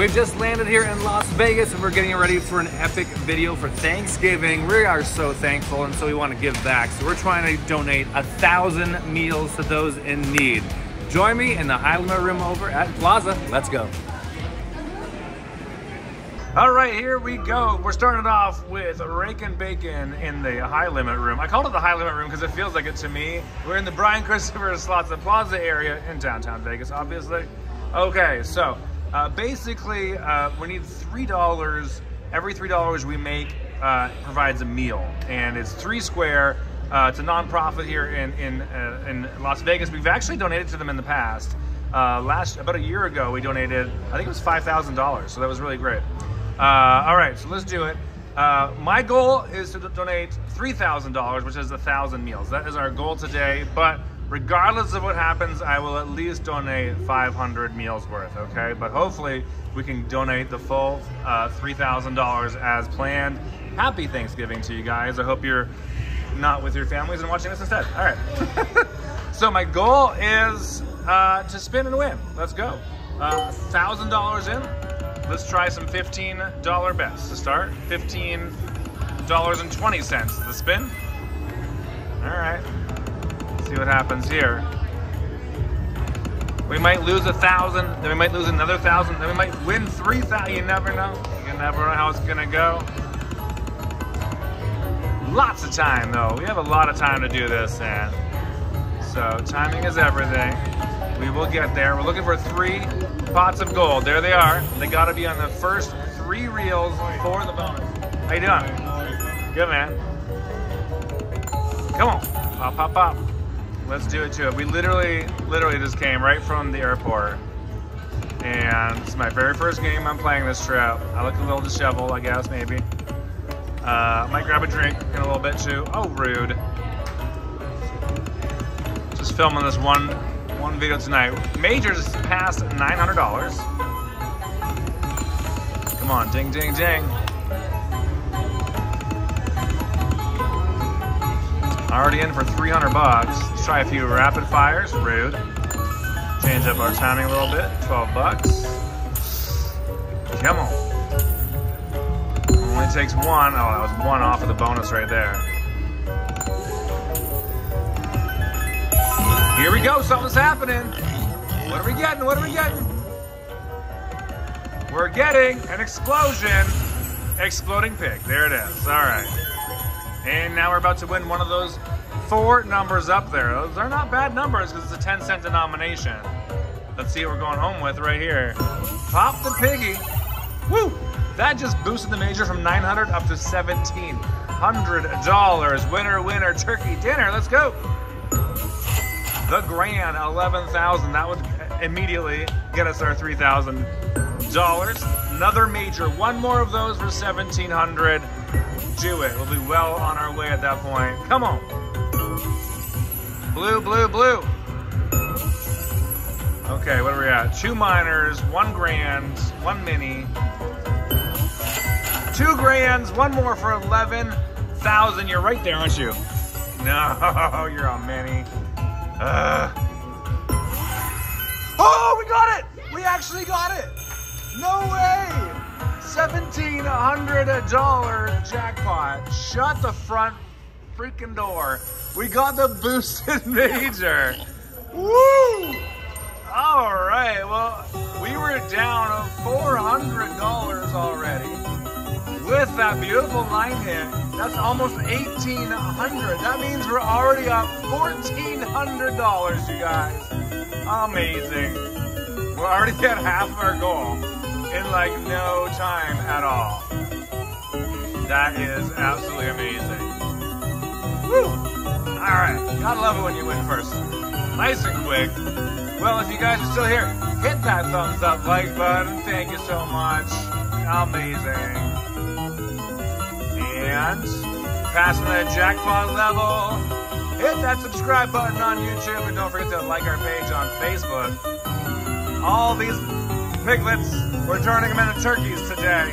We've just landed here in Las Vegas and we're getting ready for an epic video for Thanksgiving. We are so thankful and so we want to give back. So we're trying to donate a thousand meals to those in need. Join me in the high limit room over at Plaza. Let's go. All right, here we go. We're starting off with Rakin' Bacon in the high limit room. I called it the high limit room because it feels like it to me. We're in the Brian Christopher Slots and Plaza area in downtown Vegas, obviously. Okay, so uh, basically, uh, we need $3. Every $3 we make uh, provides a meal, and it's Three Square. Uh, it's a nonprofit here in in, uh, in Las Vegas. We've actually donated to them in the past. Uh, last about a year ago, we donated. I think it was five thousand dollars, so that was really great. all right, so let's do it. my goal is to donate three thousand dollars, which is a thousand meals. That is our goal today, but regardless of what happens, I will at least donate 500 meals worth, okay? But hopefully we can donate the full uh, $3,000 as planned. Happy Thanksgiving to you guys. I hope you're not with your families and watching this instead. All right. so my goal is uh, to spin and win. Let's go. Uh, $1,000 in. Let's try some $15 bets to start. $15.20 is the spin. All right see what happens here. We might lose a thousand, then we might lose another thousand, then we might win three thousand. You never know. You never know how it's gonna go. Lots of time though. We have a lot of time to do this, and so timing is everything. We will get there. We're looking for three pots of gold. There they are. They gotta be on the first three reels for the bonus. How you doing? Good man. Come on. Pop, pop, pop. Let's do it to it. We literally, literally just came right from the airport. And it's my very first game I'm playing this trip. I look a little disheveled, I guess, maybe. Uh, might grab a drink in a little bit too. Oh, rude. Just filming this one one video tonight. Majors passed $900. Come on, ding, ding, ding. Already in for 300 bucks. Let's try a few rapid fires. Rude. Change up our timing a little bit. 12 bucks. Come on. Only takes one. Oh, that was one off of the bonus right there. Here we go. Something's happening. What are we getting? What are we getting? We're getting an explosion. Exploding pig. There it is. All right. And now we're about to win one of those four numbers up there. Those are not bad numbers because it's a 10 cent denomination. Let's see what we're going home with right here. Pop the piggy. Woo! That just boosted the major from 900 up to $1,700. Winner, winner, turkey dinner. Let's go. The grand 11,000. That would immediately get us our $3,000. Another major. One more of those for 1,700 do it. We'll be well on our way at that point. Come on. Blue, blue, blue. Okay, what are we at? Two minors, one grand, one mini. Two grands, one more for 11,000. You're right there, aren't you? No, you're a mini. Uh. Oh, we got it! We actually got it! No way! $1,700 jackpot. Shut the front freaking door. We got the boosted major. Woo! All right, well, we were down $400 already with that beautiful line hit. That's almost 1800 That means we're already up $1,400, you guys. Amazing. We're already at half of our goal in like no time at all. That is absolutely amazing. Woo! Alright, gotta love it when you win first. Nice and quick. Well, if you guys are still here, hit that thumbs up like button. Thank you so much. Amazing. And passing the jackpot level, hit that subscribe button on YouTube and don't forget to like our page on Facebook. All these piglets we're turning them into turkeys today.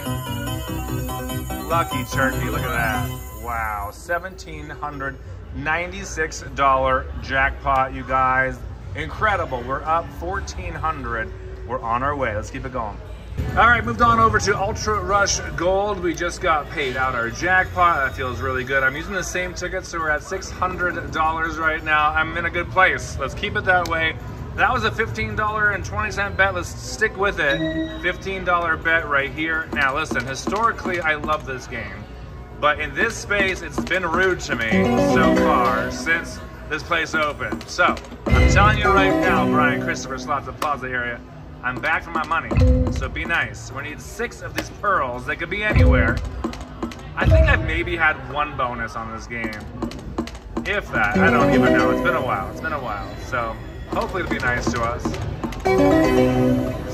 Lucky turkey, look at that. Wow, $1,796 jackpot, you guys. Incredible, we're up 1,400. We're on our way, let's keep it going. All right, moved on over to Ultra Rush Gold. We just got paid out our jackpot. That feels really good. I'm using the same ticket, so we're at $600 right now. I'm in a good place. Let's keep it that way. That was a $15.20 bet. Let's stick with it. $15 bet right here. Now, listen, historically, I love this game. But in this space, it's been rude to me so far since this place opened. So, I'm telling you right now, Brian Christopher Slots, the Plaza area, I'm back for my money, so be nice. We need six of these pearls. They could be anywhere. I think I've maybe had one bonus on this game. If that. I don't even know. It's been a while. It's been a while. So hopefully it'll be nice to us.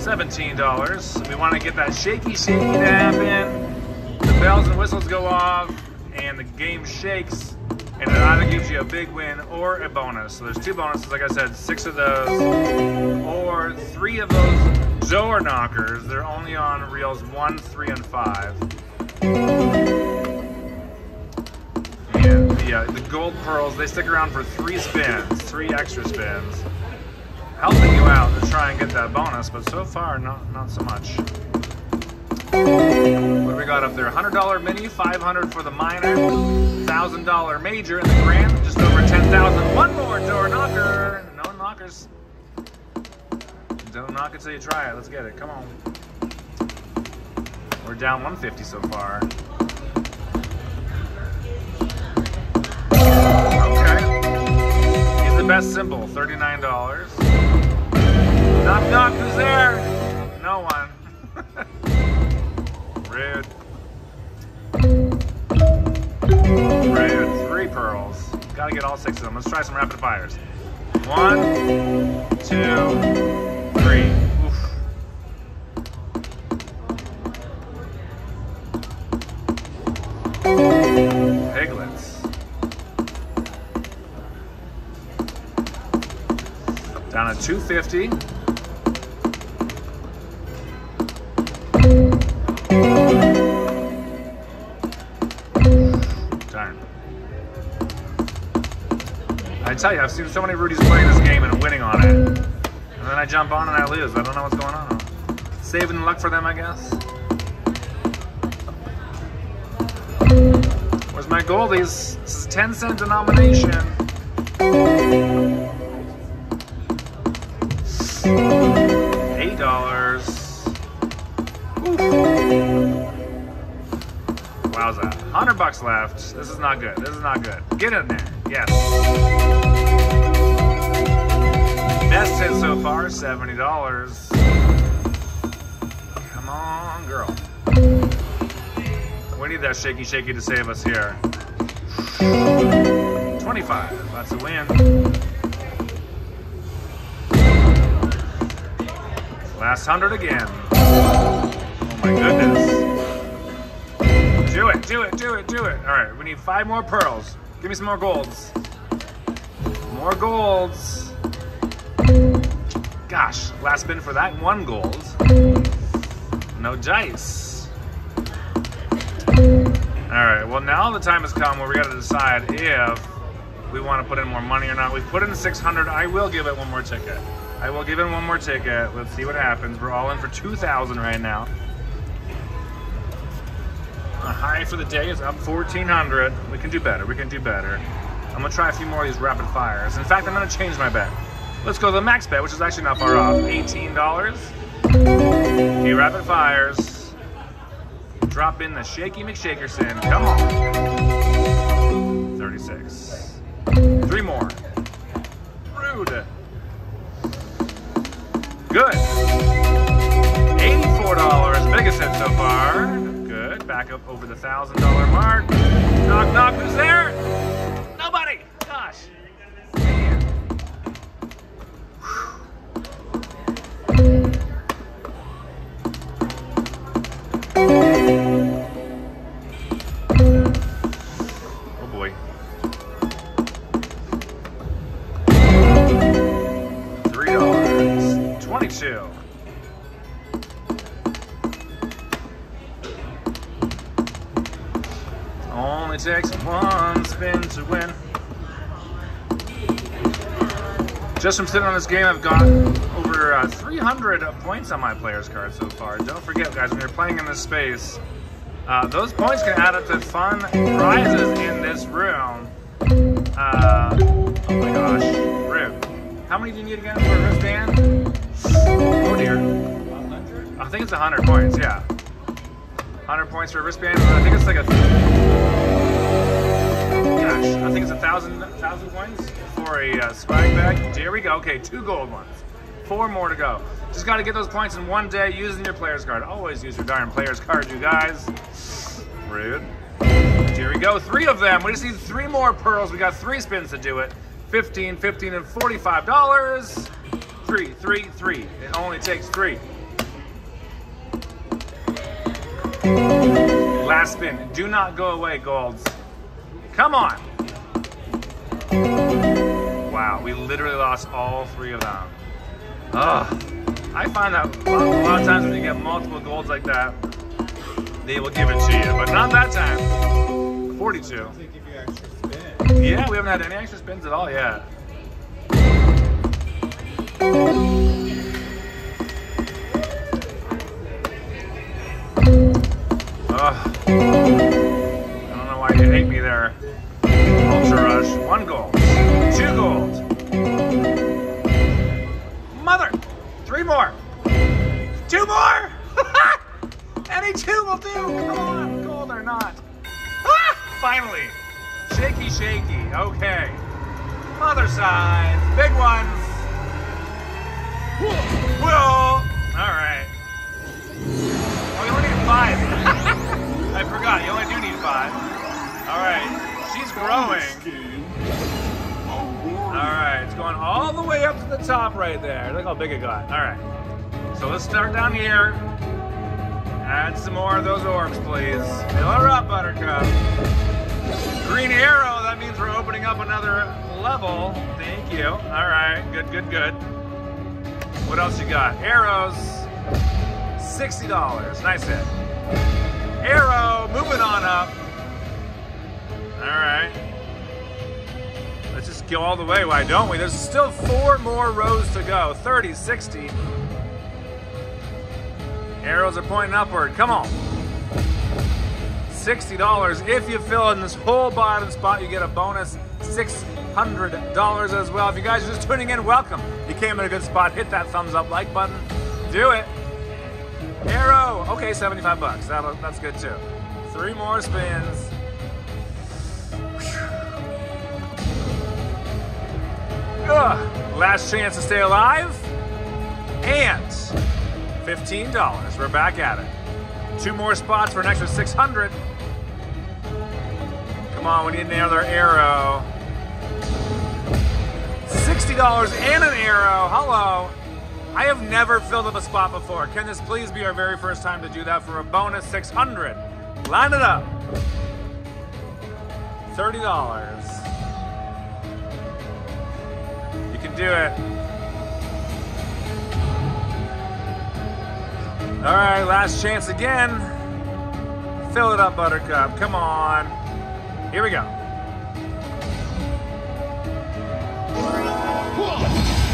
$17. We want to get that shaky shaky to happen. The bells and whistles go off and the game shakes and it either gives you a big win or a bonus. So there's two bonuses, like I said, six of those, or three of those door knockers. They're only on reels one, three, and five. And the, uh, the gold pearls, they stick around for three spins, three extra spins. Helping you out to try and get that bonus, but so far, not, not so much. What do we got up there? $100 mini, 500 for the minor, $1,000 major, and the grand, just over 10,000. One more door knocker. No knockers. Don't knock it till you try it. Let's get it. Come on. We're down 150 so far. Okay. He's the best symbol, $39. Knock, knock, who's there? No one. Red. Red. Three pearls. Gotta get all six of them. Let's try some rapid fires. One, two, three. Oof. Piglets. Down to 250. Tell you, I've seen so many Rudies playing this game and winning on it. And then I jump on and I lose. I don't know what's going on. Saving luck for them, I guess. Where's my goldies? This is a 10 cent denomination. Eight dollars. Wowza. 100 bucks left. This is not good. This is not good. Get in there. Yes. Hit so far, $70. Come on, girl. We need that shaky shaky to save us here. 25. That's a win. Last 100 again. Oh my goodness. Do it, do it, do it, do it. All right, we need five more pearls. Give me some more golds. More golds. Gosh, last spin for that one gold. No dice. All right, well now the time has come where we gotta decide if we wanna put in more money or not. We've put in 600, I will give it one more ticket. I will give it one more ticket. Let's see what happens. We're all in for 2,000 right now. The high for the day is up 1,400. We can do better. We can do better. I'm gonna try a few more of these rapid fires. In fact, I'm gonna change my bet. Let's go to the max bet, which is actually not far off. $18. few rapid fires. Drop in the Shaky McShakerson. Come on. 36. Three more. Rude. Good. $84. Biggest hit so far Good. back up over the thousand dollar mark. Knock, knock, who's there? Just from sitting on this game, I've got over uh, 300 points on my player's card so far. Don't forget, guys, when you're playing in this space, uh, those points can add up to fun prizes in this room. Uh, oh my gosh, rip. How many do you need again for a wristband? Oh dear. 100? I think it's 100 points, yeah. 100 points for a wristband. I think it's like a. Gosh, I think it's a thousand thousand points for a uh, spike bag. Here we go. Okay, two gold ones. Four more to go. Just got to get those points in one day using your player's card. Always use your darn player's card, you guys. Rude. Here we go. Three of them. We just need three more pearls. We got three spins to do it. 15, 15, and $45. Three, three, three. It only takes three. Last spin. Do not go away, golds. Come on. Wow, we literally lost all three of them. Ugh. I find that a lot of times when you get multiple golds like that, they will give it to you, but not that time. 42. Yeah, we haven't had any extra spins at all yet. Ugh. I don't know why you hate me there. Ultra Rush. One gold. Two gold. Mother! Three more. Two more! Any two will do. Come on, gold or not. Ah, finally. Shaky, shaky. Okay. Mother side. Big ones. Whoa. All right. Oh, you only need five. I forgot. You only do need five. All right. She's growing. All right. It's going all the way up to the top right there. Look how big it got. All right. So let's start down here. Add some more of those orbs, please. Fill her up, Buttercup. Green arrow, that means we're opening up another level. Thank you. All right, good, good, good. What else you got? Arrows, $60. Nice hit. Arrow, moving on up. All right. All the way, why don't we? There's still four more rows to go. 30, 60. Arrows are pointing upward. Come on. $60. If you fill in this whole bottom spot, you get a bonus $600 as well. If you guys are just tuning in, welcome. You came in a good spot. Hit that thumbs up like button. Do it. Arrow. Okay, 75 bucks. That'll, that's good too. Three more spins. Ugh. Last chance to stay alive. And $15. We're back at it. Two more spots for an extra 600. Come on, we need another arrow. $60 and an arrow. Hello. I have never filled up a spot before. Can this please be our very first time to do that for a bonus 600? Line it up. $30. Can do it. All right, last chance again. Fill it up, Buttercup. Come on. Here we go.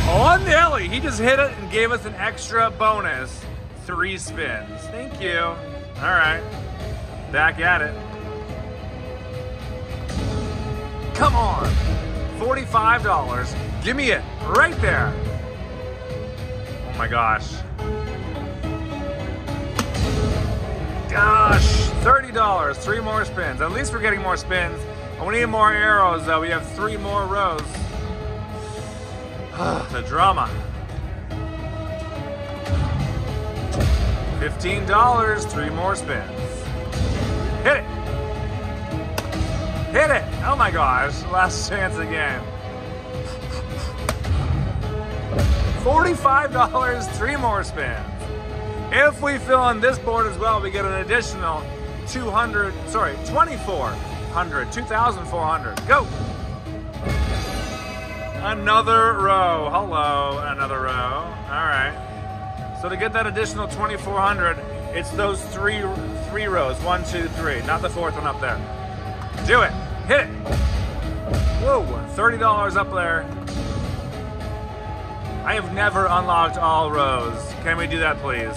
On Nelly, he just hit it and gave us an extra bonus. Three spins. Thank you. All right, back at it. Come on. $45. Give me it right there. Oh my gosh. Gosh, $30, three more spins. At least we're getting more spins. And we need more arrows though. We have three more rows. the drama. $15, three more spins. Hit it. Hit it. Oh my gosh, last chance again. $45, three more spins. If we fill in this board as well, we get an additional 200, sorry, 2,400, 2,400. Go! Another row. Hello, another row. All right. So to get that additional 2,400, it's those three three rows. One, two, three. Not the fourth one up there. Do it. Hit it. Whoa, $30 up there. I have never unlocked all rows. Can we do that, please?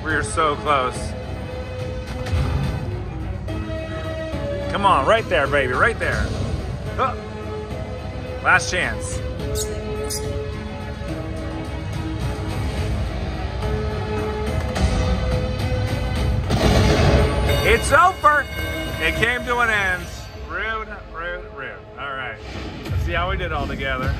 We're so close. Come on, right there, baby, right there. Oh. Last chance. It's over. It came to an end. Rude, rude, rude. All right. See how we did all together.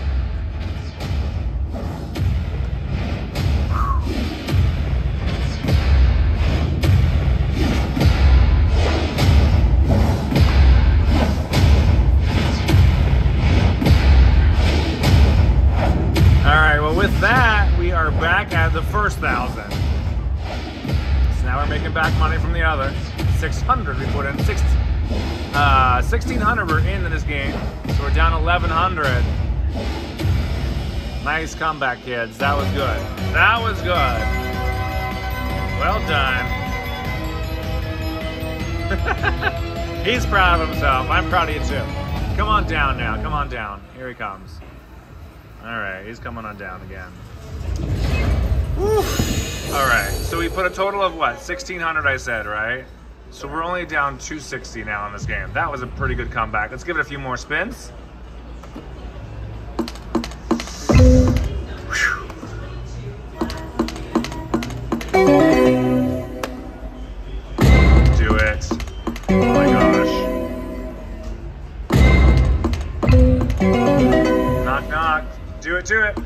With that, we are back at the first thousand. So now we're making back money from the other. 600 we put in, six, uh, 1600 we're into this game. So we're down 1100. Nice comeback, kids. That was good. That was good. Well done. He's proud of himself. I'm proud of you too. Come on down now. Come on down. Here he comes. All right, he's coming on down again. All right, so we put a total of what? 1600 I said, right? So we're only down 260 now in this game. That was a pretty good comeback. Let's give it a few more spins. Do it. Oh my gosh. Knock, knock. Do it, do it.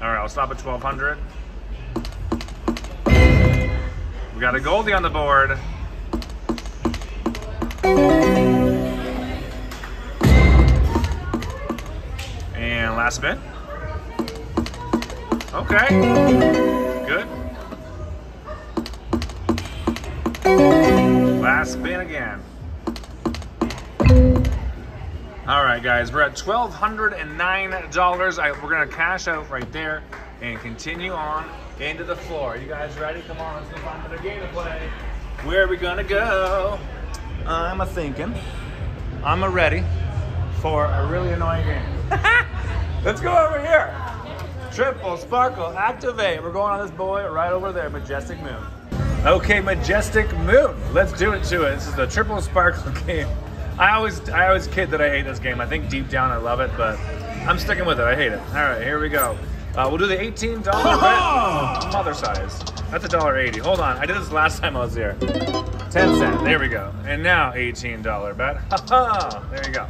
All right, I'll stop at 1200. We got a Goldie on the board. And last spin. Okay. Good. Last spin again. All right, guys, we're at $1,209. I, we're gonna cash out right there and continue on into the floor. You guys ready? Come on, let's go find another game to play. Where are we gonna go? Uh, I'm a thinking. I'm a ready for a really annoying game. let's go over here. Triple Sparkle Activate. We're going on this boy right over there, Majestic Moon. Okay, Majestic Moon. Let's do it to it. This is the Triple Sparkle game. I always, I always kid that I hate this game. I think deep down I love it, but I'm sticking with it. I hate it. All right, here we go. Uh, we'll do the $18 bet. Mother size. That's a dollar eighty. Hold on, I did this last time I was here. 10 cent, there we go. And now $18 bet. Ha ha There you go.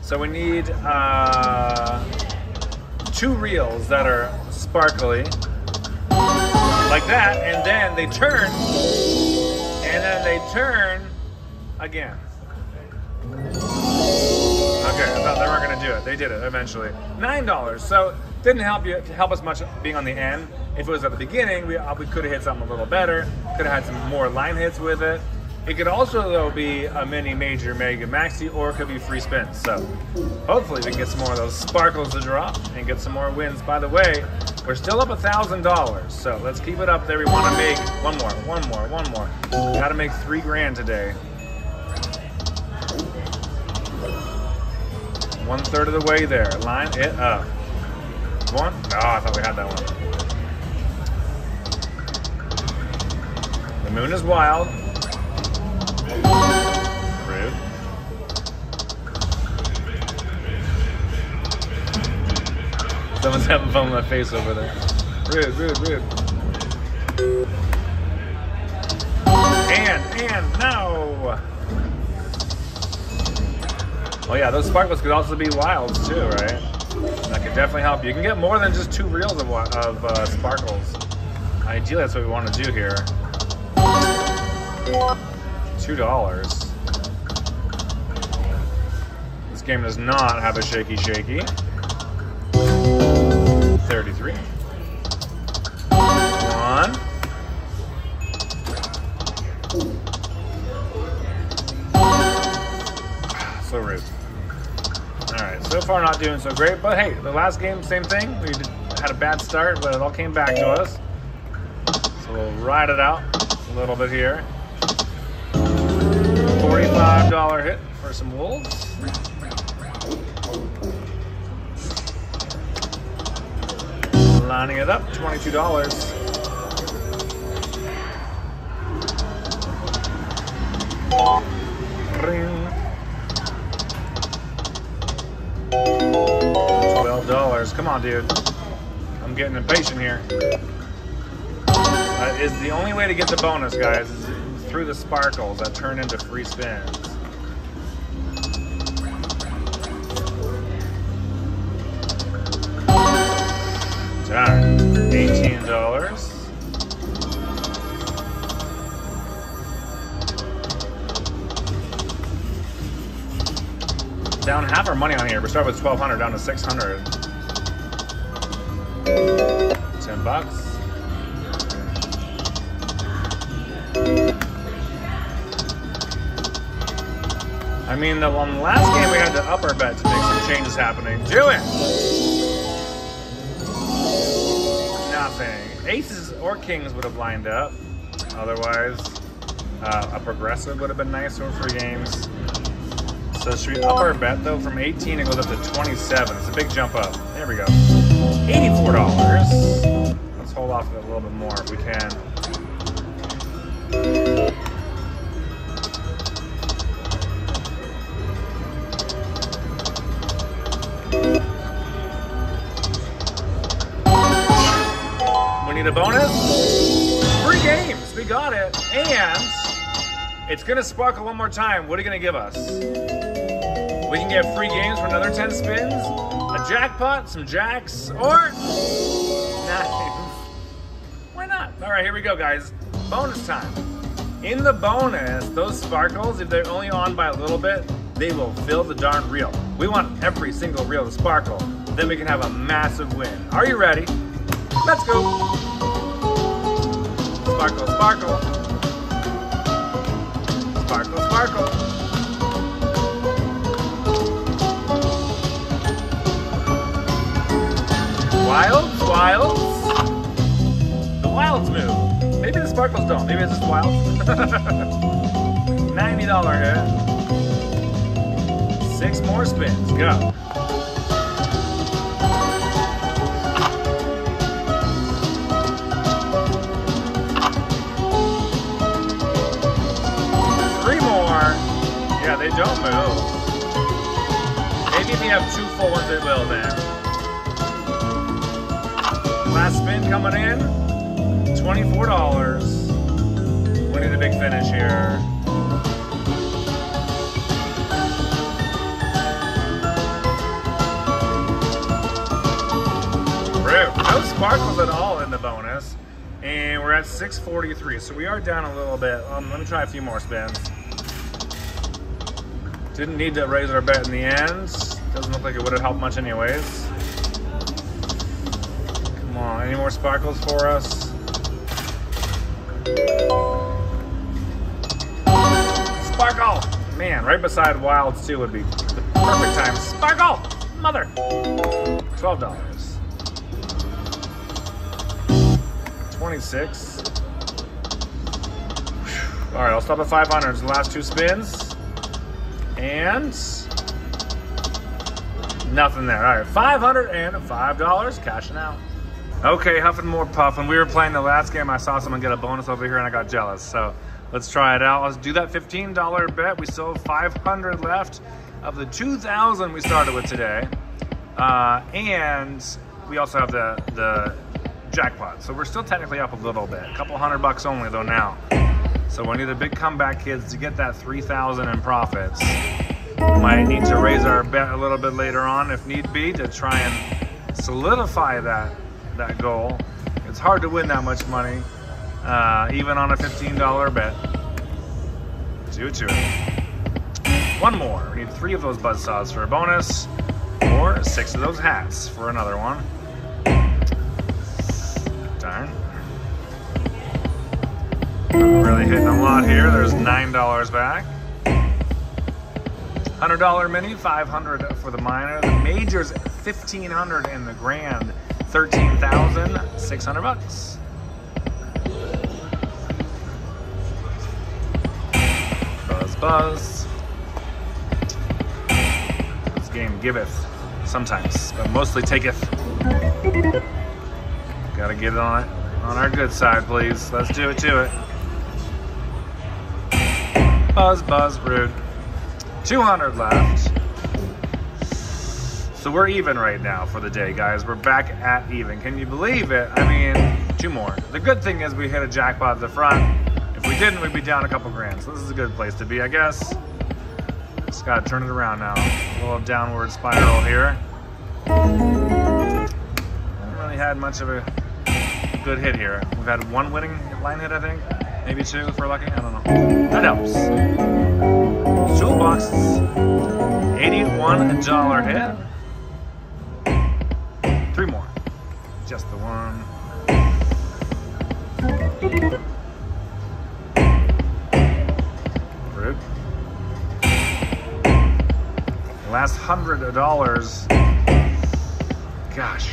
So we need uh, two reels that are sparkly, like that, and then they turn, and then they turn again. Okay, I thought they weren't gonna do it. They did it eventually. Nine dollars. So didn't help you help us much being on the end. If it was at the beginning, we, uh, we could have hit something a little better. Could have had some more line hits with it. It could also though be a mini major mega maxi or it could be free spins. So hopefully we can get some more of those sparkles to drop and get some more wins. By the way, we're still up a thousand dollars. So let's keep it up there. We want to make one more, one more, one more. Got to make three grand today. One third of the way there. Line it up. One? Oh, I thought we had that one. The moon is wild. Rude. Someone's having fun with my face over there. Rude, rude, rude. And, and, no! Oh yeah, those sparkles could also be wilds too, right? That could definitely help you. You can get more than just two reels of, of uh, sparkles. Ideally, that's what we want to do here. Two dollars. This game does not have a shaky shaky. 33. far not doing so great. But hey, the last game, same thing. We had a bad start, but it all came back to us. So we'll ride it out a little bit here. $45 hit for some wolves. Lining it up, $22. Ring. $12. Come on, dude. I'm getting impatient here. That is the only way to get the bonus, guys, is through the sparkles that turn into free spins. Darn. $18. Down half our money on here. We start with 1200 down to 600. 10 bucks. I mean, the, on the last game we had to up our bet to make some changes happening. Do it! Nothing. Aces or kings would have lined up. Otherwise, uh, a progressive would have been nice for three games. So should we up our bet though? From 18 it goes up to 27. It's a big jump up. There we go. $84. Let's hold off a little bit more if we can. We need a bonus. Three games. We got it. And it's to sparkle one more time. What are you to give us? We can get free games for another 10 spins, a jackpot, some jacks, or nice. Right, here we go, guys. Bonus time. In the bonus, those sparkles, if they're only on by a little bit, they will fill the darn reel. We want every single reel to sparkle. Then we can have a massive win. Are you ready? Let's go. Sparkle, sparkle. Sparkle, sparkle. Wilds, wilds. Wilds move. Maybe the sparkles don't. Maybe it's just wild. $90 hit. Six more spins. Go. Three more. Yeah, they don't move. Maybe if you have two full ones, it will then. Last spin coming in, $24. We need a big finish here. No sparkles at all in the bonus. And we're at 643, so we are down a little bit. Um, let me try a few more spins. Didn't need to raise our bet in the end. Doesn't look like it would have helped much anyways. Come on, any more sparkles for us? Right beside Wilds 2 would be the perfect time. Sparkle! Mother! $12. 26. All right, I'll stop at 500. The last two spins. And nothing there. All right, $505 cashing out. Okay, huffing more puffing. We were playing the last game. I saw someone get a bonus over here and I got jealous. So let's try it out. Let's do that $15 bet. We still have 500 left of the 2,000 we started with today. Uh, and we also have the, the jackpot. So we're still technically up a little bit. A couple hundred bucks only though now. So we need a big comeback, kids, to get that 3,000 in profits. Might need to raise our bet a little bit later on if need be to try and solidify that that goal. It's hard to win that much money, uh, even on a $15 bet. To it. One more. We need three of those buzzsaws for a bonus, or six of those hats for another one. Darn. I'm Really hitting a lot here. There's $9 back. $100 mini, 500 for the minor. The majors, 1500 in the grand. 13,600 bucks. Buzz. This game giveth sometimes, but mostly taketh. Gotta get it on it on our good side, please. Let's do it to it. Buzz, buzz, rude. 200 left. So we're even right now for the day, guys. We're back at even. Can you believe it? I mean, two more. The good thing is we hit a jackpot at the front. If we didn't, we'd be down a couple grand. So this is a good place to be, I guess. Just gotta turn it around now. A little downward spiral here. Haven't really had much of a good hit here. We've had one winning line hit, I think. Maybe two if we're lucky. I don't know. That helps. Toolboxes. $81 hit. Three more. Just the one. Last hundred dollars. Gosh.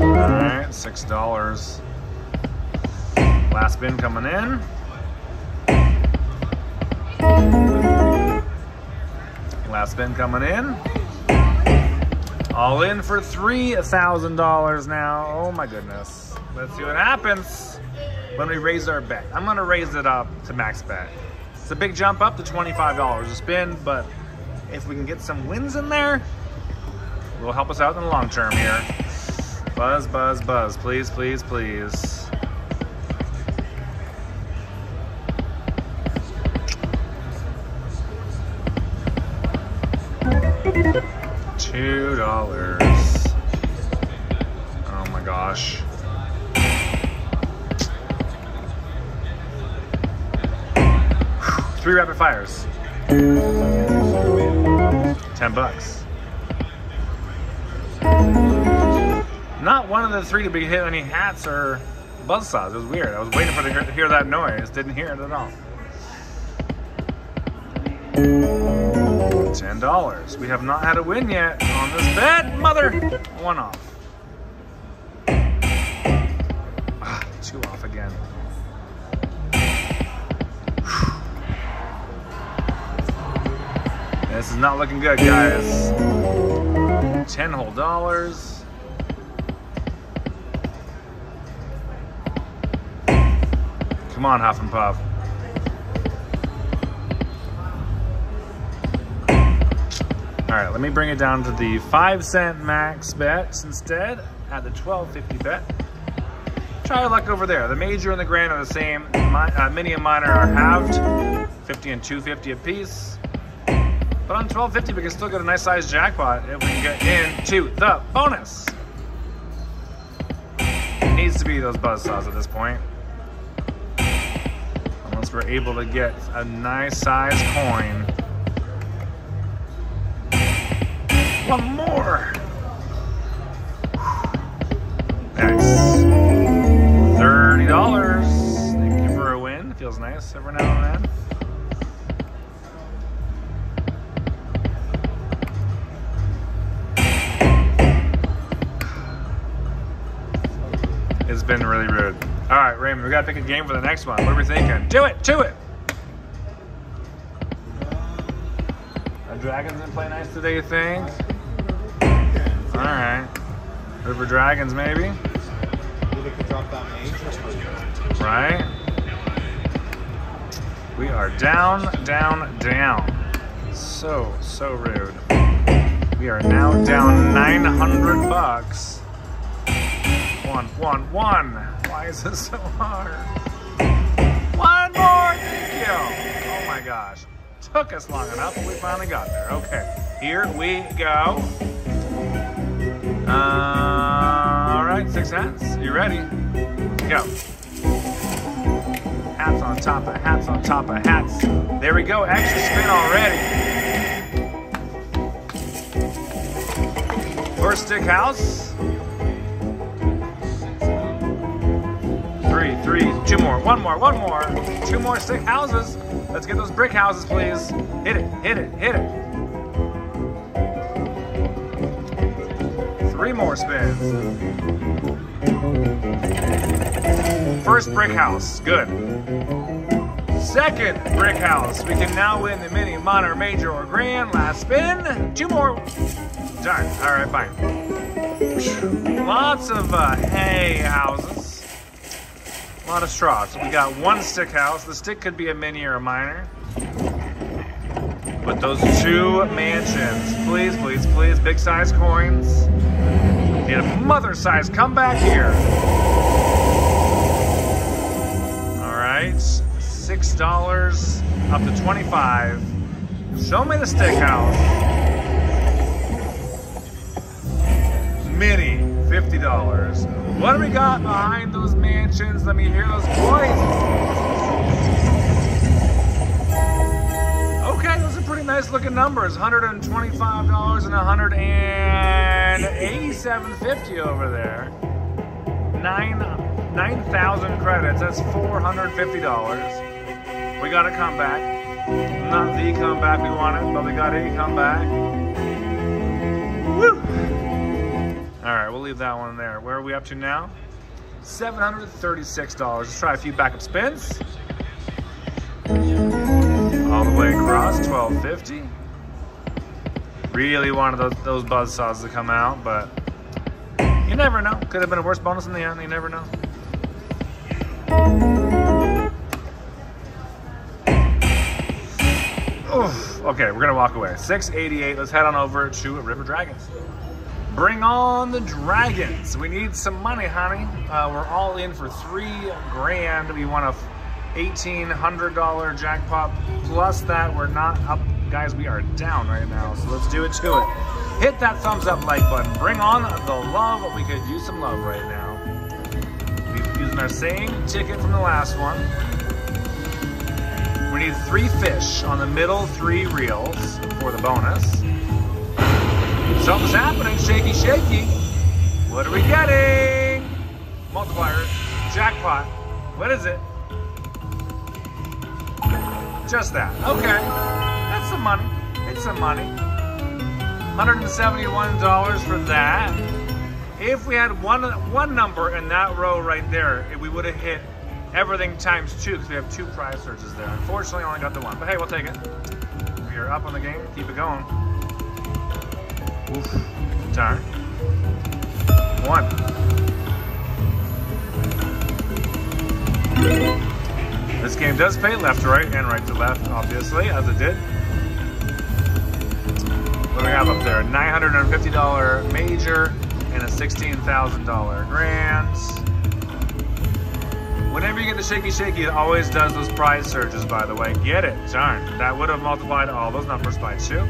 Alright, six dollars. Last bin coming in. Last bin coming in. All in for $3,000 now. Oh my goodness. Let's see what happens when we raise our bet. I'm gonna raise it up to max bet. It's a big jump up to $25 a spin, but if we can get some wins in there, it will help us out in the long term here. Buzz, buzz, buzz. Please, please, please. Two dollars. Oh my gosh. Three rapid fires. Ten bucks. Not one of the three to be hit any hats or buzz saws. It was weird. I was waiting for to hear that noise. Didn't hear it at all. Ten dollars. We have not had a win yet on this bet. Mother, one off. Ah, two off again. This is not looking good, guys. Ten whole dollars. Come on, Huff and Puff. All right, let me bring it down to the five cent max bets instead at the 1250 bet. Try your luck over there. The major and the grand are the same. My, uh, mini and minor are halved, 50 and 250 a piece. But on 1250, we can still get a nice sized jackpot if we can get into the bonus. It needs to be those buzz saws at this point. Unless we're able to get a nice sized coin. One more. Nice. Thirty dollars. Thank you for a win. Feels nice every now and then. It's been really rude. All right, Raymond, we gotta pick a game for the next one. What are we thinking? Do it, do it. Are Dragons gonna play nice today, you think? All right. River Dragons, maybe? Right? We are down, down, down. So, so rude. We are now down 900 bucks. One, one, one. Why is this so hard? One more, thank you. Oh my gosh. Took us long enough, but we finally got there. Okay, here we go. Uh, all right, six hats. You ready? Go. Hats on top of hats on top of hats. There we go. Extra spin already. First stick house. Three, three, two more, one more, one more. Two more stick houses. Let's get those brick houses, please. Hit it, hit it, hit it. Three more spins. First brick house, good. Second brick house. We can now win the mini, minor, major, or grand. Last spin. Two more. Darn. All right, fine. Lots of uh, hay houses. A lot of straws. So we got one stick house. The stick could be a mini or a minor. But those two mansions, please, please, please, big size coins. Need a mother size. Come back here. All right, six dollars up to twenty-five. Show me the stick house. Mini, fifty dollars. What do we got behind those mansions? Let me hear those boys. Nice looking numbers. $125 and $187.50 over there. Nine 9,000 credits, that's $450. We got a comeback. Not the comeback we wanted, but we got a comeback. Woo! All right, we'll leave that one there. Where are we up to now? $736. Let's try a few backup spins all the way across, 1250. Really wanted those, those buzz saws to come out, but you never know. Could have been a worse bonus in the end, you never know. Oof. Okay, we're gonna walk away. 688, let's head on over to River Dragons. Bring on the dragons. We need some money, honey. Uh, we're all in for three grand. We want to $1,800 jackpot. Plus that, we're not up. Guys, we are down right now, so let's do it to it. Hit that thumbs up like button. Bring on the love. We could use some love right now. We're using our same ticket from the last one. We need three fish on the middle three reels for the bonus. Something's happening, shaky, shaky. What are we getting? Multiplier, jackpot. What is it? Just that. Okay. That's some money. It's some money. $171 for that. If we had one one number in that row right there, we would have hit everything times two because we have two prize surges there. Unfortunately, I only got the one. But hey, we'll take it. We are up on the game. Keep it going. Oof. Turn. One. This game does pay left to right and right to left, obviously, as it did. What do we have up there? $950 major and a $16,000 grand. Whenever you get the Shaky Shaky, it always does those prize surges, by the way. Get it. Darn. That would have multiplied all those numbers by two.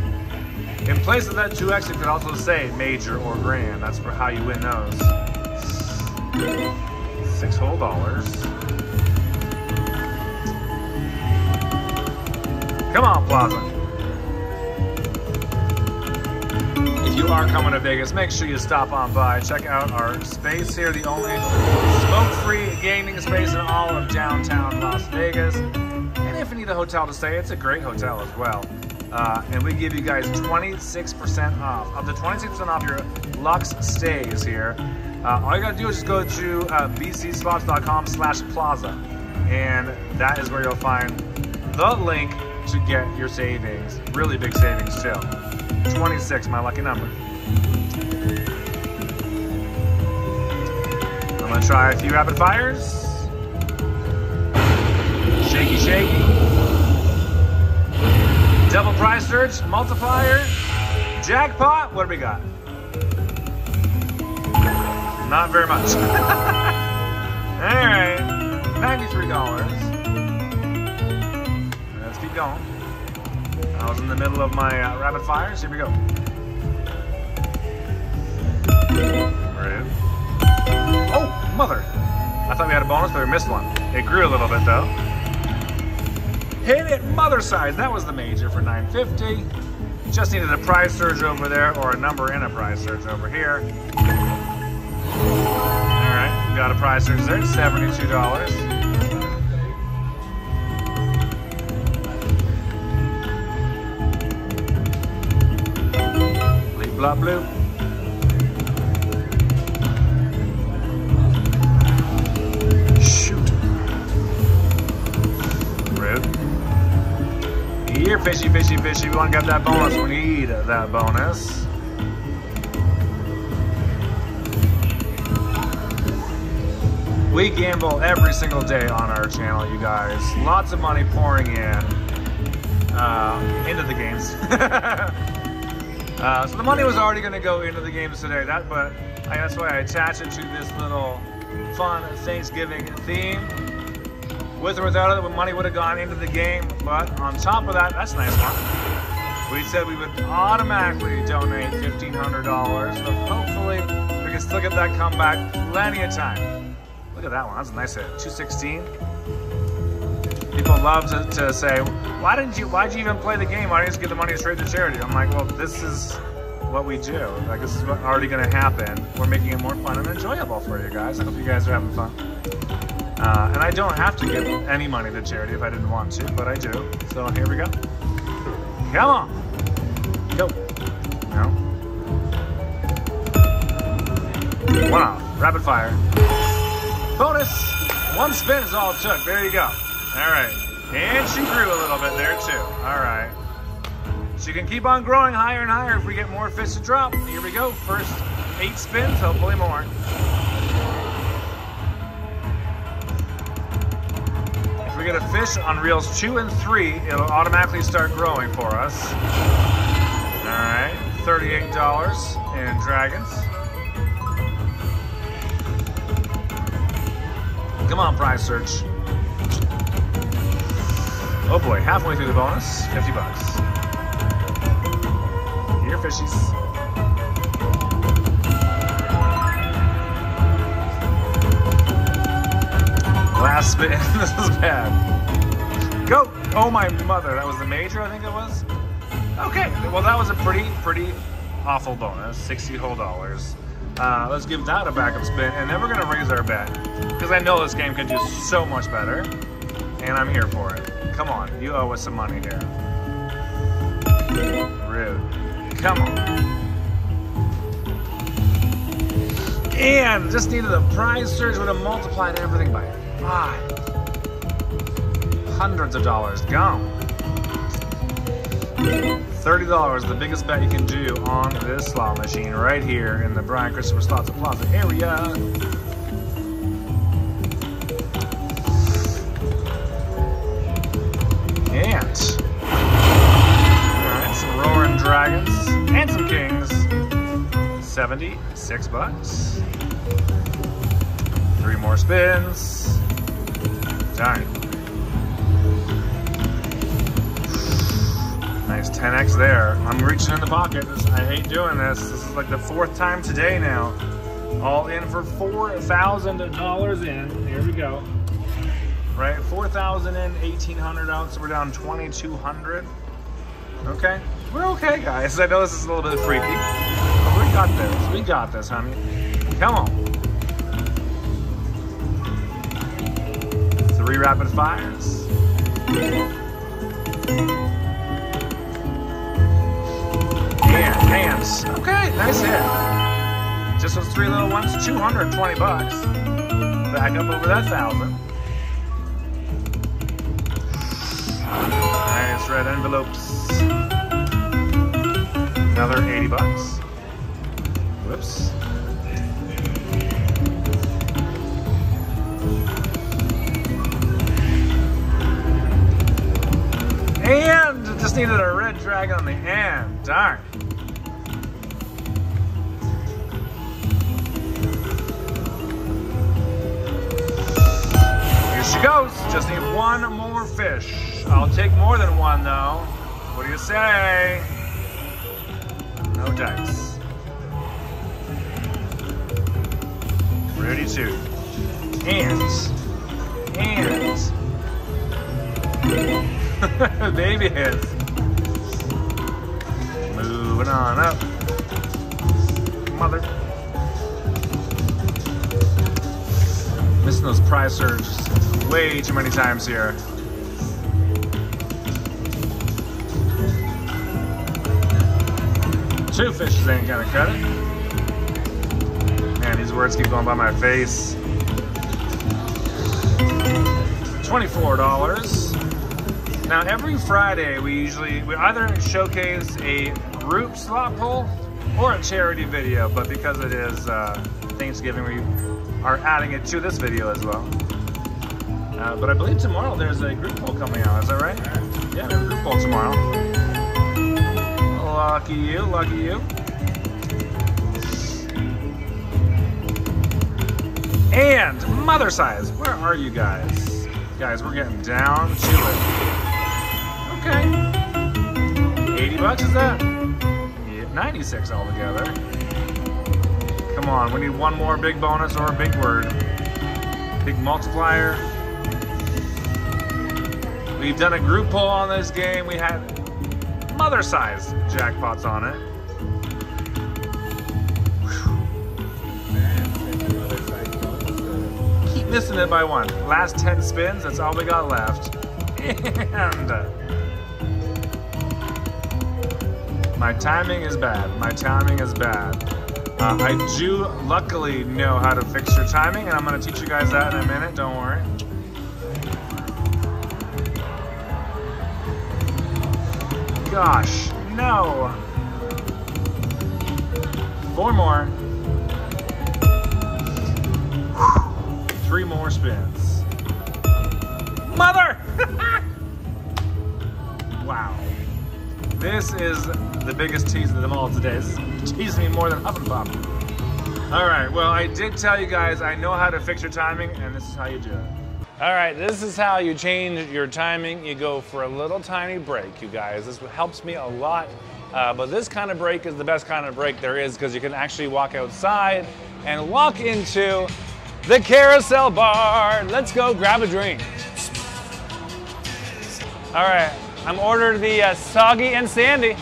In place of that 2x, it could also say major or grand. That's for how you win those. Six whole dollars. Come on, Plaza. If you are coming to Vegas, make sure you stop on by. Check out our space here, the only smoke-free gaming space in all of downtown Las Vegas. And if you need a hotel to stay, it's a great hotel as well. Uh, and we give you guys 26% off. Up to 26% off your Lux stays here. Uh, all you gotta do is just go to uh, bcslots.com slash plaza. And that is where you'll find the link to get your savings. Really big savings too. 26, my lucky number. I'm gonna try a few rapid fires. Shaky, shaky. Double prize surge, multiplier, jackpot. What do we got? Not very much. All right, $93 going. I was in the middle of my uh, rapid fires. Here we go. Oh, mother. I thought we had a bonus, but we missed one. It grew a little bit though. Hit it mother size. That was the major for 950. Just needed a prize surge over there or a number in a prize surge over here. All right, got a prize surge there, $72. Blah blue. Shoot. Red. Here, fishy, fishy, fishy. We want to get that bonus. We need that bonus. We gamble every single day on our channel, you guys. Lots of money pouring in uh, into the games. uh, so the money was already going to go into the games today. That, but I, that's why I attach it to this little fun Thanksgiving theme. With or without it, the money would have gone into the game. But on top of that, that's nice one. We said we would automatically donate $1,500. but hopefully we can still get that comeback plenty of time. Look at that one. That's a nice hit. 216. People love to, to say, why didn't you, why'd you even play the game? Why didn't you just get the money straight to charity? I'm like, well, this is what we do. Like, this is what already going to happen. We're making it more fun and enjoyable for you guys. I hope you guys are having fun. Uh, and I don't have to give any money to charity if I didn't want to, but I do. So here we go. Come on. Go. No. One off. Rapid fire. Bonus. One spin is all it took. There you go. All right. And she grew a little bit there too. All right. She can keep on growing higher and higher if we get more fish to drop. Here we go. First eight spins, hopefully more. If we get a fish on reels two and three, it'll automatically start growing for us. All right. $38 in dragons. Come on, prize surge. Oh boy, halfway through the bonus, 50 bucks. Here, fishies. Last spin, this is bad. Go! Oh my mother, that was the major, I think it was? Okay, well that was a pretty, pretty awful bonus, 60 whole dollars. Uh, let's give that a backup spin, and then we're gonna raise our bet. Because I know this game can do so much better, and I'm here for it. Come on, you owe us some money here. Rude. Come on. And just needed a prize surge would have multiplied everything by five. Hundreds of dollars gone. $30, the biggest bet you can do on this slot machine right here in the Brian Christopher Slots Plaza area. Dragons and some Kings. 76 bucks. Three more spins. Darn. Nice 10x there. I'm reaching in the pocket. I hate doing this. This is like the fourth time today now. All in for $4,000 in. Here we go. Right, 4,000 in, 1,800 out, so we're down 2,200. Okay, we're okay, guys. I know this is a little bit freaky. but we got this. We got this, honey. Come on. Three rapid fires. hands. Okay, nice hit. Just those three little ones, 220 bucks. Back up over that thousand. Nice red envelopes. Another 80 bucks. Whoops. And just needed a red dragon on the end. Darn. Here she goes. Just need one more fish. I'll take more than one though. What do you say? No dice. Ready to. Hands. Hands. Baby hands. Moving on up. Mother. Missing those prize surges way too many times here. Two fishes ain't gonna cut it. Man, these words keep going by my face. $24. Now every Friday we usually we either showcase a group slot pull or a charity video, but because it is uh, Thanksgiving, we are adding it to this video as well. Uh, but I believe tomorrow there's a group pull coming out, is that right? Yeah, there's a group pull tomorrow. Lucky you, lucky you. And mother size, where are you guys? Guys, we're getting down to it. Okay. 80 bucks is that? Yeah, 96 altogether. Come on, we need one more big bonus or a big word. Big multiplier. We've done a group pull on this game. We had mother size jackpots on it. Keep missing it by one. Last 10 spins, that's all we got left. And uh, my timing is bad. My timing is bad. Uh, I do luckily know how to fix your timing, and I'm going to teach you guys that in a minute. Don't worry. Gosh, no. Four more. Three more spins. Mother! wow. This is the biggest tease of them all today. This is teasing me more than Huff and Puff. All right, well, I did tell you guys I know how to fix your timing, and this is how you do it. All right, this is how you change your timing. You go for a little tiny break, you guys. This helps me a lot. Uh, but this kind of break is the best kind of break there is because you can actually walk outside and walk into the carousel bar. Let's go grab a drink. All right, I'm ordered the uh, soggy and sandy.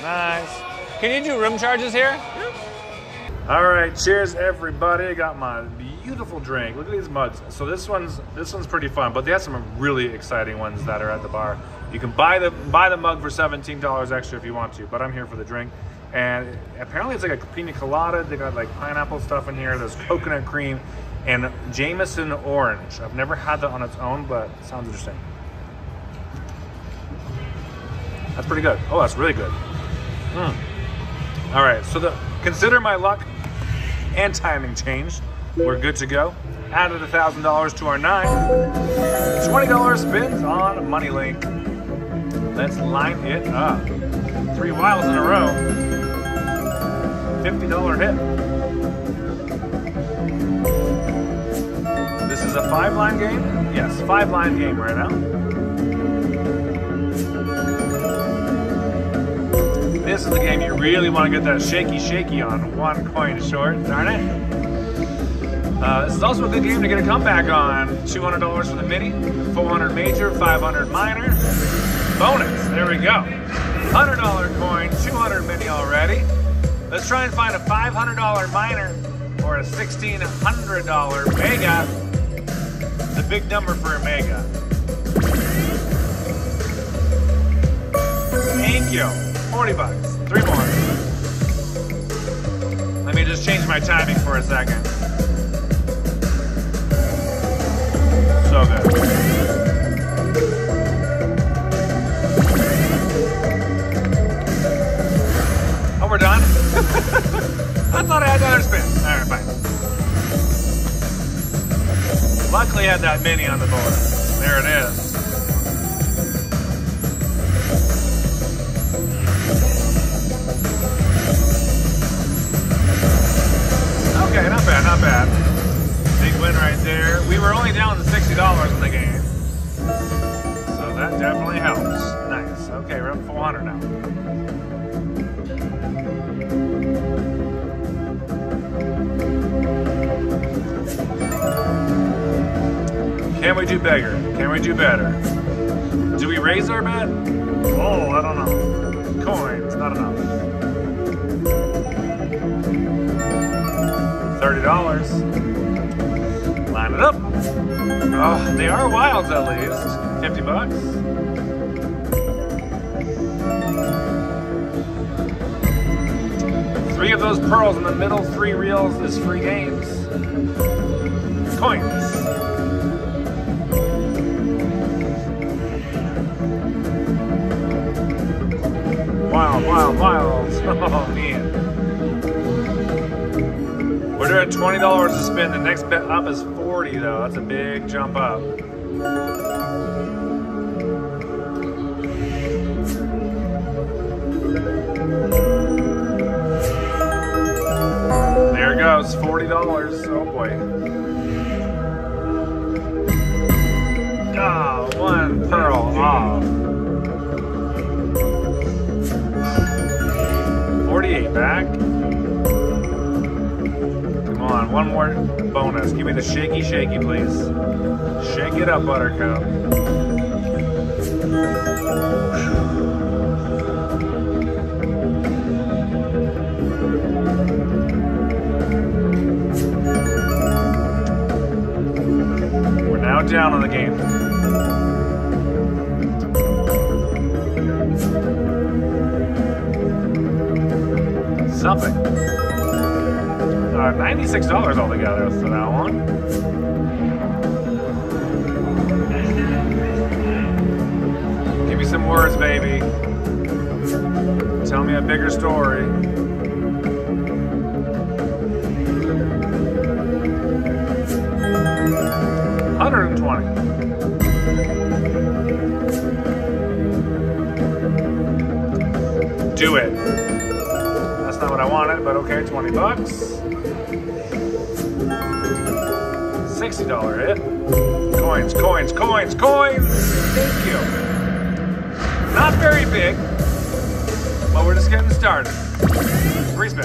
Nice. Can you do room charges here? All right, cheers everybody. I got my beautiful drink. Look at these mugs. So this one's this one's pretty fun, but they have some really exciting ones that are at the bar. You can buy the buy the mug for $17 extra if you want to, but I'm here for the drink. And apparently it's like a pina colada. They got like pineapple stuff in here. There's coconut cream and Jameson orange. I've never had that on its own, but it sounds interesting. That's pretty good. Oh, that's really good. Mm. All right, so the consider my luck and timing changed. We're good to go. Added $1,000 to our nine. $20 spins on MoneyLink. Let's line it up. Three wiles in a row. $50 hit. This is a five line game? Yes, five line game right now. This is the game you really want to get that shaky shaky on. One coin short, darn it. Uh, this is also a good game to get a comeback on. $200 for the mini, 400 major, 500 minor. Bonus, there we go. $100 coin, 200 mini already. Let's try and find a $500 minor or a $1,600 mega. The big number for a mega. Thank you. 40 bucks. Three more. Let me just change my timing for a second. So good. Oh, we're done? I thought I had another spin. All right, fine. Luckily, I had that mini on the board. There it is. Okay, not bad, not bad. Big win right there. We were only down to $60 in the game. So that definitely helps. Nice. Okay, we're up 400 now. Can we do bigger? Can we do better? Do we raise our bet? Oh, I don't know. Coins, not enough. $30. Line it up. Oh, they are wilds at least. 50 bucks. Three of those pearls in the middle three reels is free games. Coins. Wild, wild, wild. Oh, man. We're doing $20 to spin. The next bet up is 40 though. That's a big jump up. There it goes, $40. Oh boy. Ah, one pearl off. 48 back. One more bonus. Give me the shaky shaky, please. Shake it up, Buttercup. We're now down on the game. Something. Uh, $96 altogether for that one. Give me some words, baby. Tell me a bigger story. Hundred and twenty. Do it. Not what I wanted, but okay, 20 bucks. $60 hit. Coins, coins, coins, coins! Thank you. Not very big, but we're just getting started. Free spin.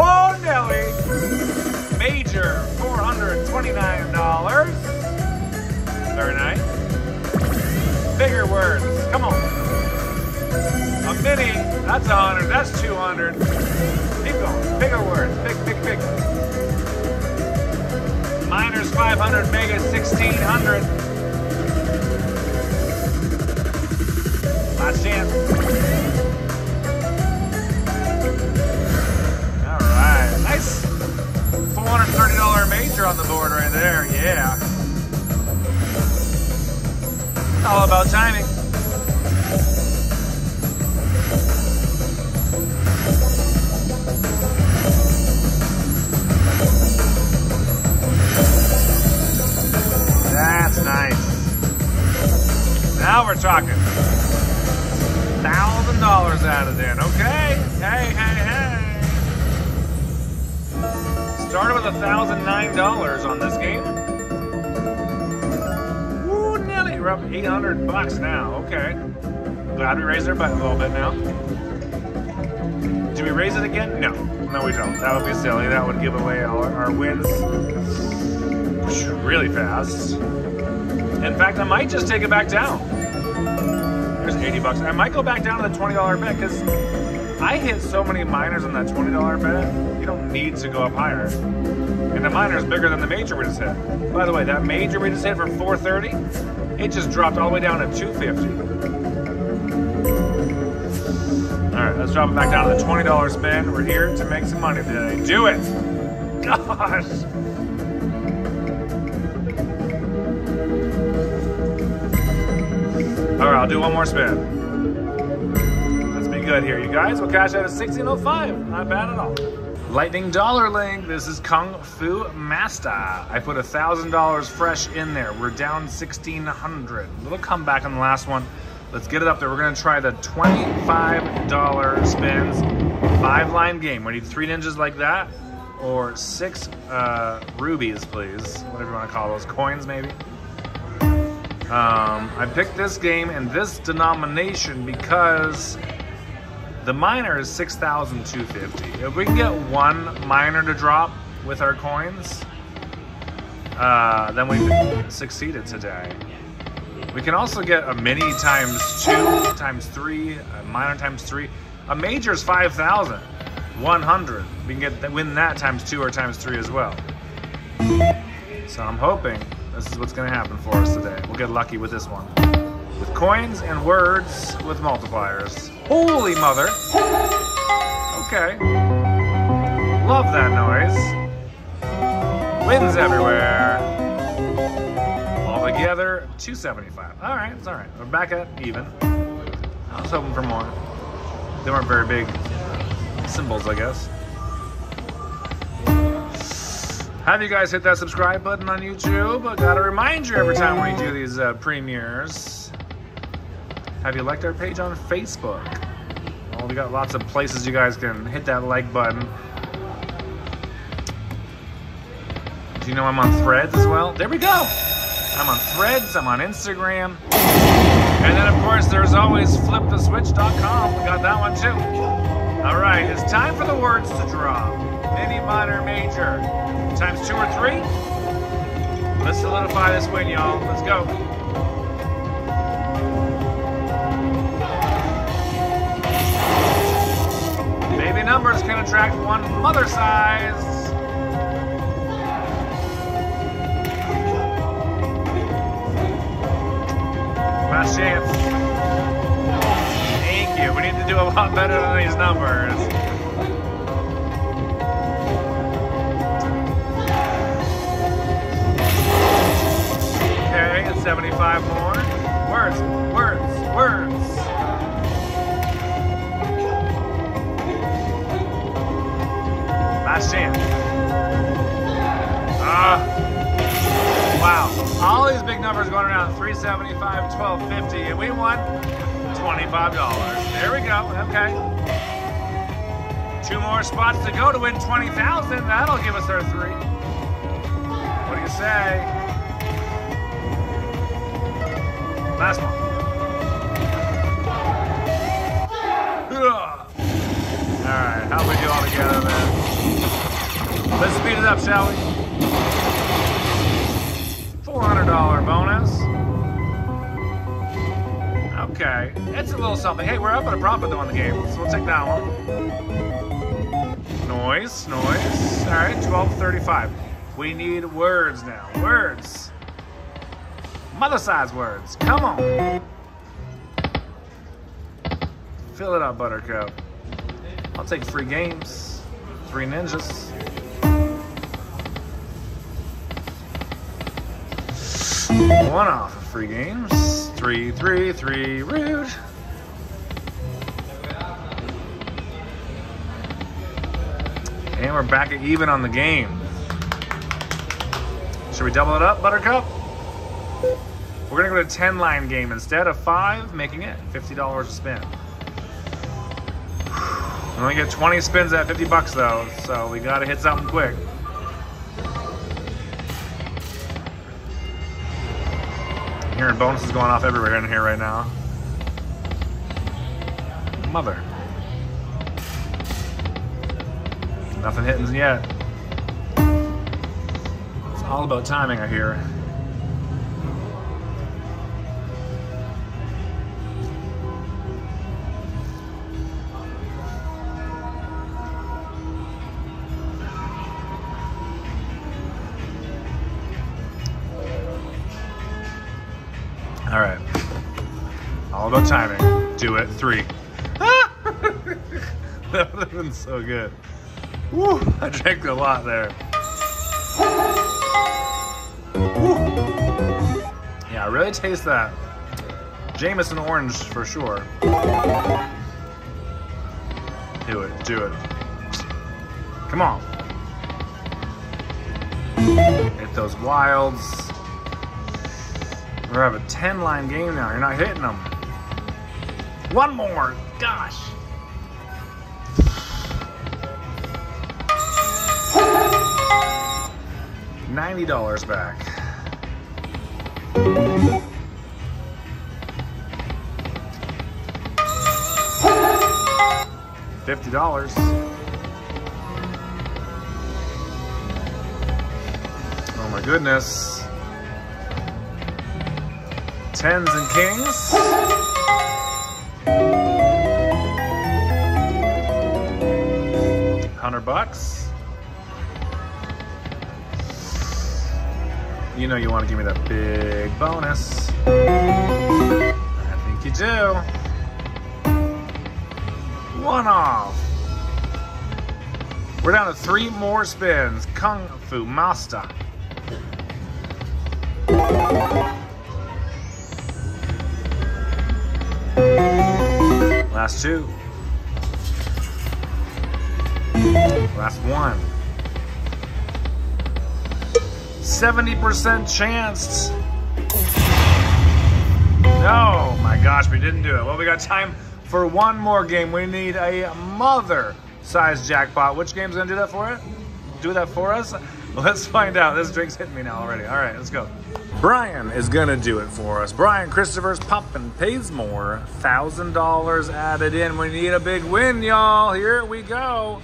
Oh, Nelly! Major, $429. Very nice. Bigger words, come on. Mini, that's a hundred, that's 200. Keep going, bigger words, big, big, big. Miners 500, mega 1600. Last chance. All right, nice $430 major on the board right there, yeah. All about timing. Now we're talking. Thousand dollars out of there. Okay. Hey, hey, hey. Started with a thousand nine dollars on this game. Woo, Nelly. We're up 800 bucks now. Okay. Glad we raised our button a little bit now. Do we raise it again? No. No, we don't. That would be silly. That would give away all our wins really fast. In fact, I might just take it back down. There's 80 bucks. I might go back down to the $20 bet because I hit so many minors on that $20 bet. You don't need to go up higher. And the minor is bigger than the major we just hit. By the way, that major we just hit for 430, it just dropped all the way down to 250. All right, let's drop it back down to the $20 spin. We're here to make some money today. Do it! Gosh! All right, I'll do one more spin. Let's be good here, you guys. We'll cash out at 1605. Not bad at all. Lightning Dollar Link. This is Kung Fu Master. I put a thousand dollars fresh in there. We're down 1600. Little comeback on the last one. Let's get it up there. We're gonna try the $25 spins, five line game. We need three ninjas like that, or six uh, rubies, please. Whatever you wanna call those, coins maybe. Um, I picked this game and this denomination because the minor is 6,250. If we can get one minor to drop with our coins, uh, then we've succeeded today. We can also get a mini times two, times three, a minor times three. A major is 5,000, 100. We can get win that times two or times three as well. So I'm hoping this is what's gonna happen for us today. We'll get lucky with this one. With coins and words with multipliers. Holy mother. Okay. Love that noise. Winds everywhere. All together, 275. All right, it's all right. We're back at even. I was hoping for more. They weren't very big symbols, I guess. Have you guys hit that subscribe button on YouTube? I gotta remind you every time we do these uh, premieres. Have you liked our page on Facebook? Well, we got lots of places you guys can hit that like button. Do you know I'm on Threads as well? There we go. I'm on Threads. I'm on Instagram. And then, of course, there's always fliptheswitch.com. We got that one too. All right, it's time for the words to drop. Mini, minor, major. Times two or three. Let's solidify this win, y'all. Let's go. Baby numbers can attract one mother size. Last chance. Thank you. We need to do a lot better than these numbers. 75 more. Words, words, words. Last chance. Ah. wow. All these big numbers going around 375, 1250, and we won $25. There we go. Okay. Two more spots to go to win 20,000. That'll give us our three. What do you say? Last one. All right, how we do all together then? Let's speed it up, shall we? $400 bonus. Okay, it's a little something. Hey, we're up at a profit though on the game, so we'll take that one. Noise, noise. All right, 1235. We need words now. Words. Mother size words. Come on. Fill it up, Buttercup. I'll take free games. Three ninjas. One off of free games. Three, three, three, rude. And we're back at even on the game. Should we double it up, Buttercup? We're gonna go to 10 line game instead of five, making it $50 a spin. We only get 20 spins at 50 bucks though, so we gotta hit something quick. I'm hearing bonuses going off everywhere in here right now. Mother. Nothing hitting yet. It's all about timing, I hear. Three. that would have been so good. Woo, I drank a lot there. Woo. Yeah, I really taste that. Jameson orange for sure. Do it, do it. Come on. Hit those wilds. We're have a 10 line game now. You're not hitting them. One more. Gosh. $90 back. Fifty dollars. Oh my goodness. Tens and kings. Hundred bucks. You know you want to give me that big bonus. I think you do. One off. We're down to three more spins. Kung Fu Master. Last two. Last one. 70% chance. Oh my gosh, we didn't do it. Well, we got time for one more game. We need a mother size jackpot. Which game's gonna do that for it? Do that for us? Let's find out. This drink's hitting me now already. All right, let's go. Brian is gonna do it for us. Brian Christopher's Pop'N Pays More. Thousand dollars added in. We need a big win, y'all. Here we go.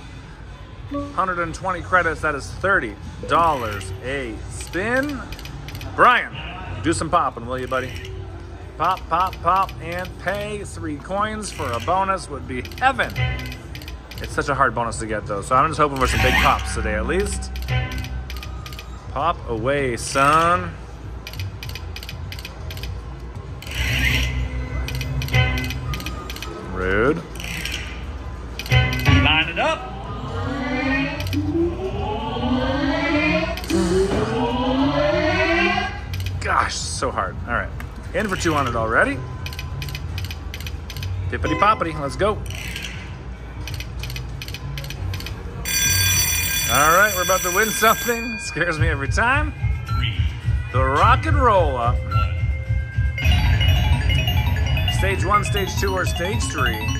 120 credits. That is $30 a spin. Brian, do some popping, will you, buddy? Pop, pop, pop, and pay. Three coins for a bonus would be heaven. It's such a hard bonus to get, though, so I'm just hoping for some big pops today at least. Pop away, son. Rude. Line it up. Gosh, so hard. All right. In for 200 already. Pippity poppity, let's go. All right, we're about to win something. Scares me every time. The rock and roll up. Stage one, stage two, or stage three.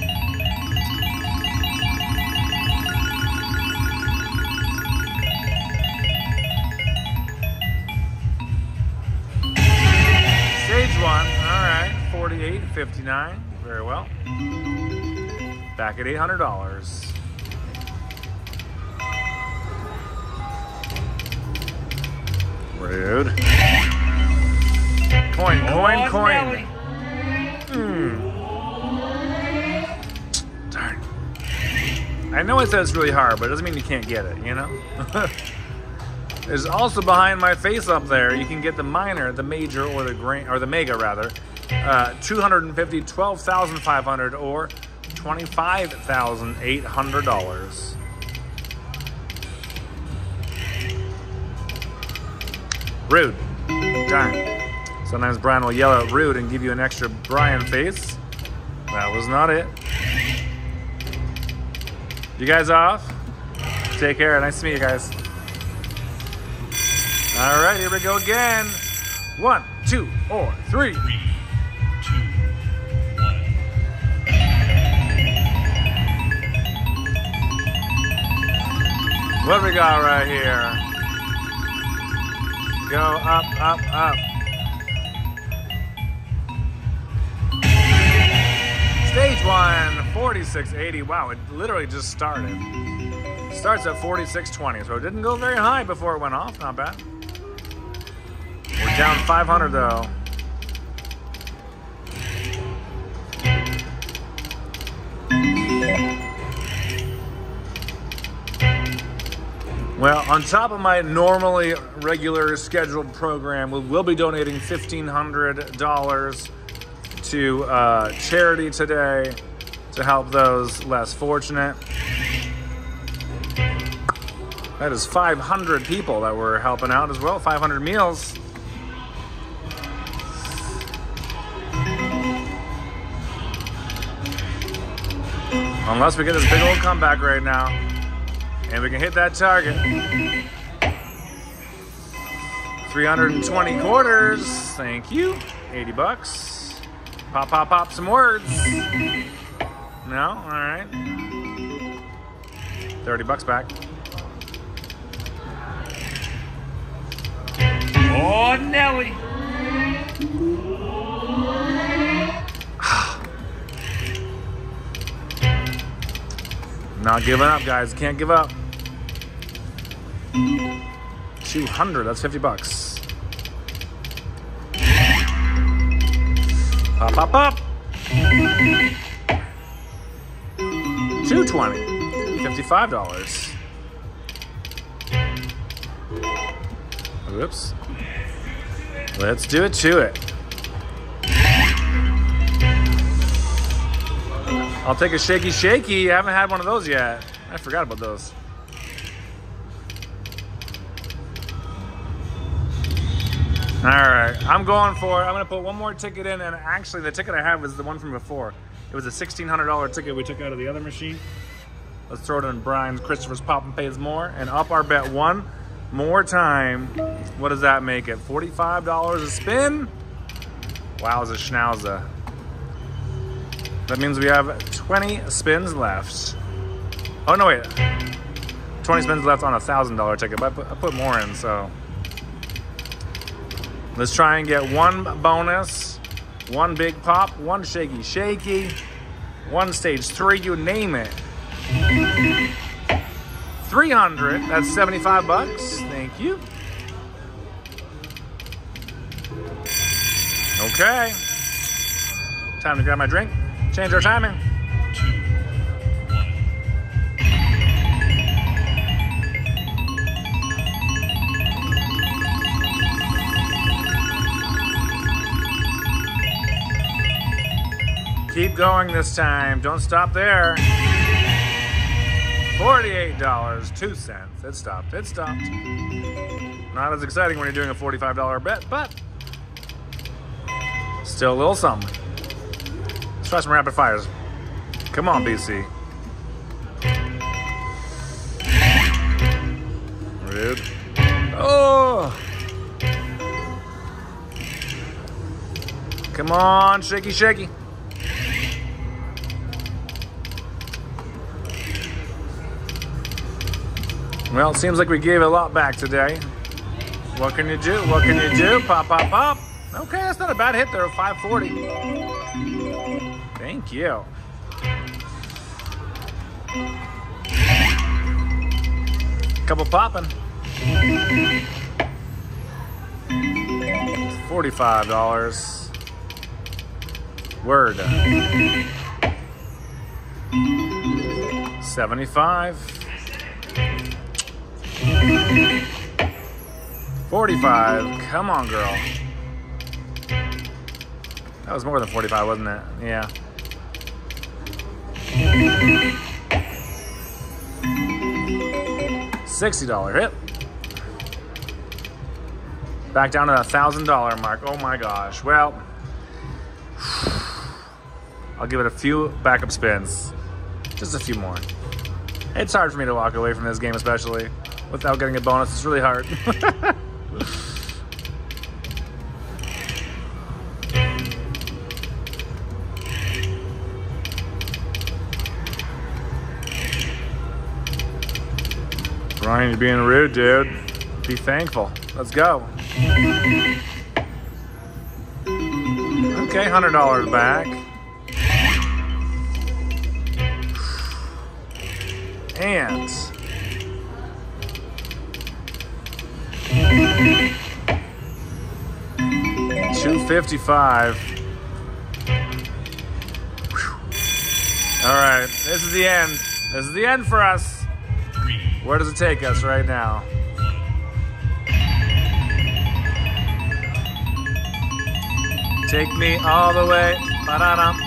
48, 59, very well. Back at $800. Rude. Coin, coin, Oh, coin. Hmm. Darn. I know it says really hard, but it doesn't mean you can't get it, you know? There's also behind my face up there, you can get the minor, the major, or the grand, or the mega rather. Uh, 250, 12,500, or $25,800. Rude. Darn. Sometimes Brian will yell out rude and give you an extra Brian face. That was not it. You guys off? Take care. Nice to meet you guys. All right, here we go again. One, two, or three. What we got right here? Go up, up, up. Stage one, 4680. Wow, it literally just started. Starts at 4620, so it didn't go very high before it went off. Not bad. We're down 500 though. Well, on top of my normally regular scheduled program, we will be donating $1,500 to uh, charity today to help those less fortunate. That is 500 people that we're helping out as well, 500 meals. Unless we get this big old comeback right now and we can hit that target. 320 quarters. Thank you. 80 bucks. Pop, pop, pop some words. No? All right. 30 bucks back. Oh, Nelly. Not giving up, guys. Can't give up. 200. That's 50 bucks. Pop, pop, pop. 220. $55. Oops. Let's do it to it. I'll take a shaky shaky. I haven't had one of those yet. I forgot about those. All right, I'm going for it. I'm gonna put one more ticket in and actually the ticket I have is the one from before. It was a $1,600 ticket we took out of the other machine. Let's throw it in Brian's Christopher's Pop'N Pays More and up our bet one more time. What does that make it? $45 a spin? Wowza schnauza. That means we have 20 spins left. Oh, no, wait. 20 spins left on a $1,000 ticket, but I put, I put more in, so. Let's try and get one bonus, one big pop, one shaky shaky, one stage three, you name it. 300, that's 75 bucks. Thank you. Okay. Time to grab my drink, change our timing. Keep going this time. Don't stop there. $48, 2 cents. It stopped. It stopped. Not as exciting when you're doing a $45 bet, but still a little something. Try some rapid fires. Come on, BC. Rude. Oh! Come on, shaky, shaky. Well, it seems like we gave a lot back today. What can you do? What can you do? Pop, pop, pop. Okay, that's not a bad hit there. 540. Thank you. Couple popping. $45. Word. 75. 45. Come on, girl. That was more than 45, wasn't it? Yeah. $60 hit. Back down to that $1,000 mark. Oh my gosh. Well, I'll give it a few backup spins. Just a few more. It's hard for me to walk away from this game, especially without getting a bonus. It's really hard. You're being rude, dude. Be thankful. Let's go. Okay, $100 back. And 255. All right, this is the end. This is the end for us. Where does it take us right now? Take me all the way. Ba-da-dum.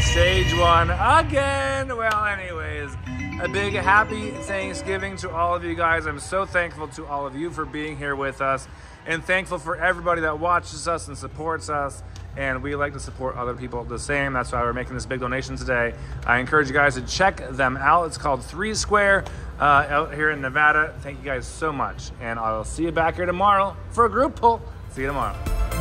Stage one again. Well, anyways, a big happy Thanksgiving to all of you guys. I'm so thankful to all of you for being here with us and thankful for everybody that watches us and supports us. And we like to support other people the same. That's why we're making this big donation today. I encourage you guys to check them out. It's called Three Square uh, out here in Nevada. Thank you guys so much. And I'll see you back here tomorrow for a group pull. See you tomorrow.